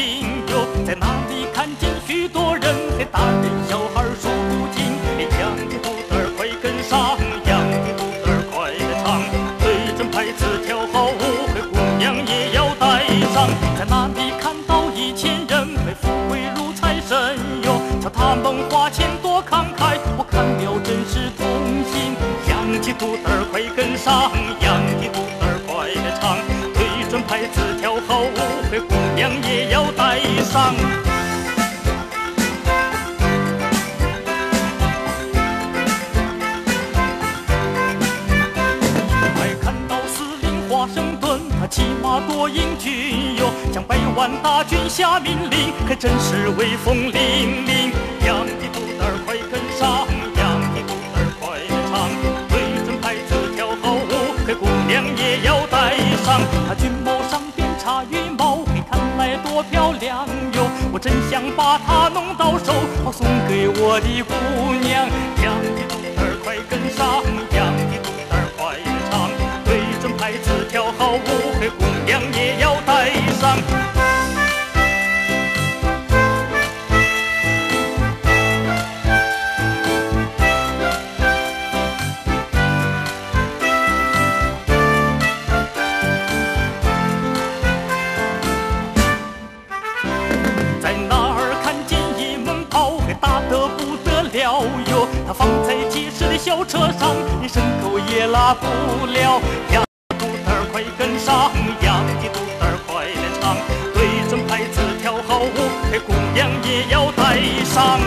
哟，在那里看见许多人，给，大人小孩数不尽。嘿，养的兔崽儿快跟上，养的兔崽儿快唱，对准牌子跳好舞，嘿，姑娘也要带上。在那里看到一千人，嘿，富贵如财神哟，瞧他们花钱多慷慨，我看了真是痛心。养的兔崽儿快跟上，养的兔崽儿快唱，对准牌子。带上。快看到司令华盛顿，他骑马多英俊哟，向百万大军下命令，可真是威风凛凛。洋的肚带儿快跟上，洋的肚带儿快唱，对准拍子跳好舞，黑姑娘也要带上。他军帽上边插羽毛，你，看来多！我真想把它弄到手，好送给我的姑娘。养的肚儿快跟上，养的肚儿快唱，对准拍子跳好舞，嘿姑娘也要带上。小车上，你牲口也拉不了。羊的肚带儿快跟上，羊的肚带儿快来尝，对准牌子跳好舞，姑娘也要带上。